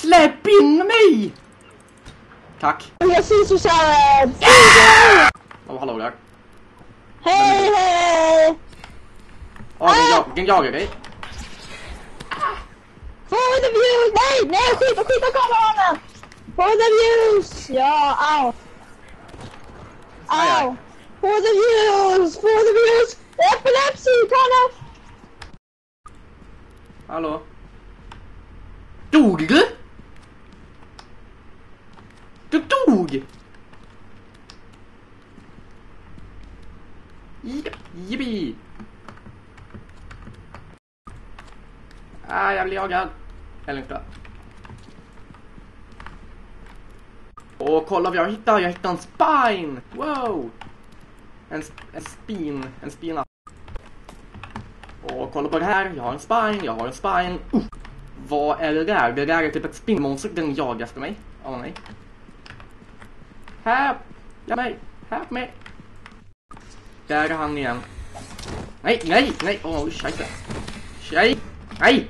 Släpp in mig! Tack. Jag ser så sad! Åh, hallå där. Hej, hej! Ja, den, jag, den jagar dig. For the views! Nej, nej, skjuta, skjuta kameran! For the views! Ja, au. Au. For the views! For the views! Epilepsy, off! Hallå? Dog du? Du dog! Jippi! Ah, jag blir jagad. Eller inte. Och kolla vad jag hittar! Jag hittar en spine! Wow! En, en spin, en spina. Och kolla på det här, jag har en spine, jag har en spine. Uh, vad är det där? Det där är typ ett spinnmonster, den jagar efter mig. Åh nej. Häp! Hjälp mig! Häp mig! Där är han igen. Nej, nej, nej! Åh, oh, shit. Shit! Nej!